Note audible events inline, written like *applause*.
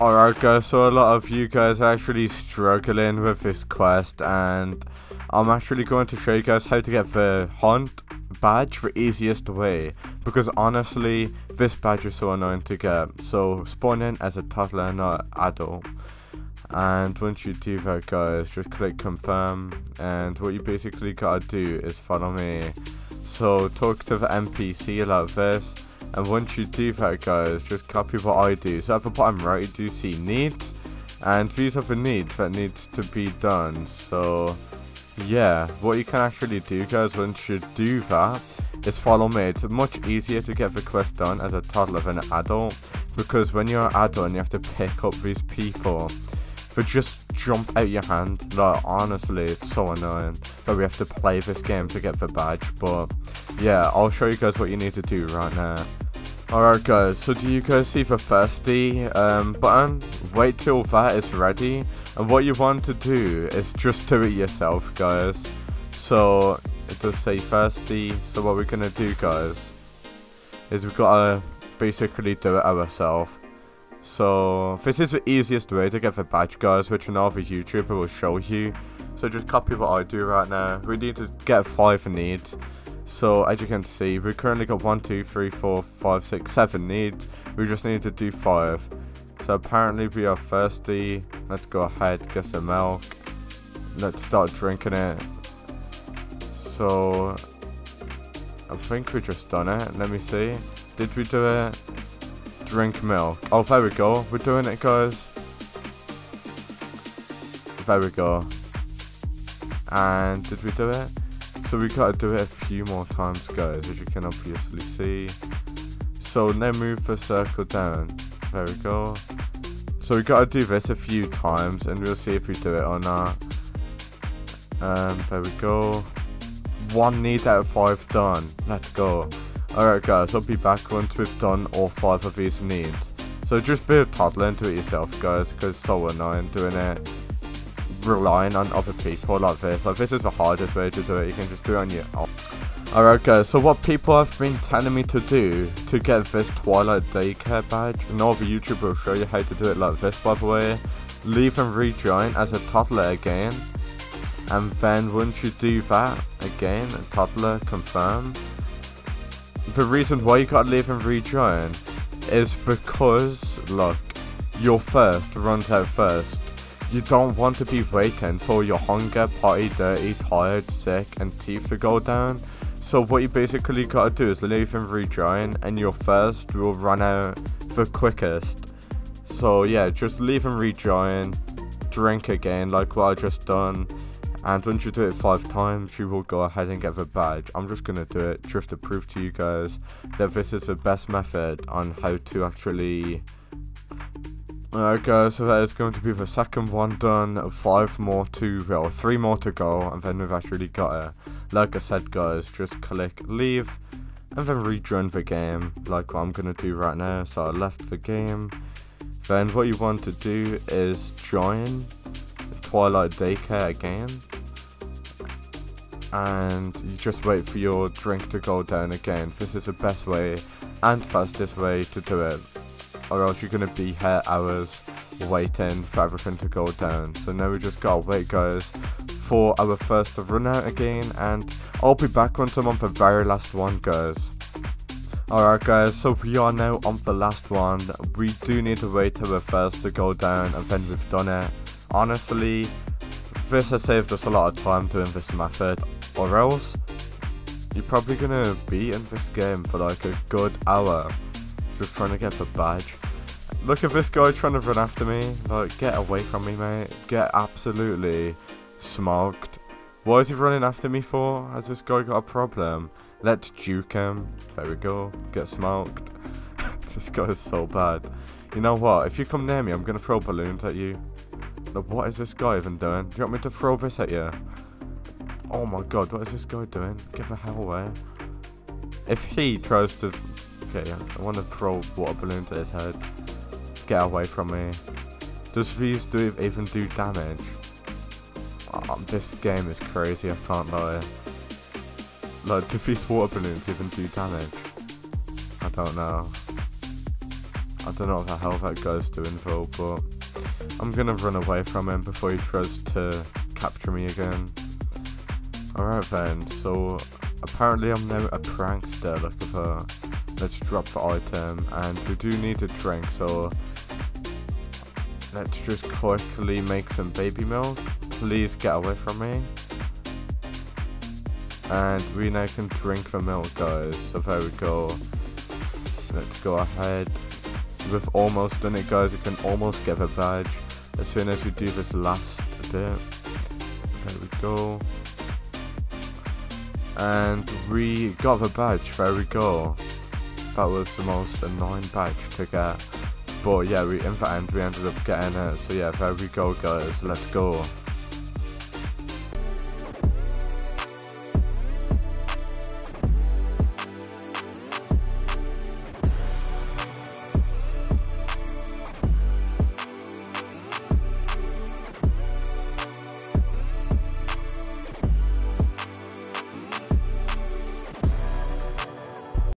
Alright guys, so a lot of you guys are actually struggling with this quest and I'm actually going to show you guys how to get the hunt badge the easiest way. Because honestly this badge is so annoying to get. So spawn in as a toddler not adult. And once you do that guys just click confirm. And what you basically gotta do is follow me. So talk to the NPC like this and once you do that guys, just copy what I do. So at the bottom right you do see needs. And these are the needs that need to be done. So yeah, what you can actually do guys once you do that is follow me. It's much easier to get the quest done as a toddler than an adult. Because when you're an adult and you have to pick up these people but just jump out your hand. Like, honestly, it's so annoying that we have to play this game to get the badge. But, yeah, I'll show you guys what you need to do right now. Alright guys, so do you guys see the thirsty um, button? Wait till that is ready. And what you want to do is just do it yourself guys. So it does say thirsty. So what we're gonna do guys is we've gotta basically do it ourselves. So this is the easiest way to get the badge guys, which another YouTuber will show you. So just copy what I do right now. We need to get 5 needs. So as you can see, we currently got one, two, three, four, five, six, seven needs. We just need to do 5. So apparently we are thirsty. Let's go ahead, get some milk. Let's start drinking it. So I think we just done it. Let me see. Did we do it? Drink milk. Oh, there we go. We're doing it, guys. There we go. And did we do it? So we gotta do it a few more times guys as you can obviously see. So now move the circle down. There we go. So we gotta do this a few times and we'll see if we do it or not. Um, there we go. One need out of five done. Let's go. Alright guys, I'll be back once we've done all five of these needs. So just be a toddler and do it yourself guys, because it's so annoying doing it relying on other people like this. Like this is the hardest way to do it. You can just do it on your own. Alright guys, so what people have been telling me to do to get this Twilight Daycare badge, another YouTuber will show you how to do it like this by the way. Leave and rejoin as a toddler again. And then once you do that, again, toddler confirm. The reason why you gotta leave and rejoin is because, look, your first runs out first you don't want to be waiting for your hunger, potty, dirty, tired, sick, and teeth to go down. So what you basically gotta do is leave and rejoin, and your first will run out the quickest. So yeah, just leave and rejoin, drink again like what I just done, and once you do it five times, you will go ahead and get the badge. I'm just gonna do it just to prove to you guys that this is the best method on how to actually Alright guys, so that is going to be the second one done, five more to, well, three more to go, and then we've actually got it. Like I said guys, just click leave, and then rejoin the game, like what I'm going to do right now. So I left the game, then what you want to do is join Twilight Daycare again, and you just wait for your drink to go down again. This is the best way and fastest way to do it or else you're going to be here hours waiting for everything to go down. So now we just gotta wait guys for our first to run out again and I'll be back once I'm on the very last one guys. Alright guys, so we are now on the last one. We do need to wait till the first to go down and then we've done it. Honestly, this has saved us a lot of time doing this method or else you're probably gonna be in this game for like a good hour just trying to get the badge. Look at this guy trying to run after me. Like, get away from me, mate. Get absolutely smoked. What is he running after me for? Has this guy got a problem? Let's juke him. There we go. Get smoked. *laughs* this guy is so bad. You know what? If you come near me, I'm going to throw balloons at you. Look, what is this guy even doing? Do you want me to throw this at you? Oh my god, what is this guy doing? Get the hell away. If he tries to Okay, I want to throw water balloon to his head. Get away from me. Does these do even do damage? Oh, this game is crazy, I can't lie. Like, do these water balloons even do damage? I don't know. I don't know what the hell that guy's doing though, but I'm gonna run away from him before he tries to capture me again. Alright then, so apparently I'm now a prankster, look at her. Let's drop the item, and we do need a drink, so let's just quickly make some baby milk. Please get away from me. And we now can drink the milk, guys, so there we go. Let's go ahead. We've almost done it, guys, we can almost get a badge as soon as we do this last bit. There we go. And we got the badge, there we go. That was the most annoying badge to get. But yeah, we in the end we ended up getting it. So yeah, there we go guys, let's go.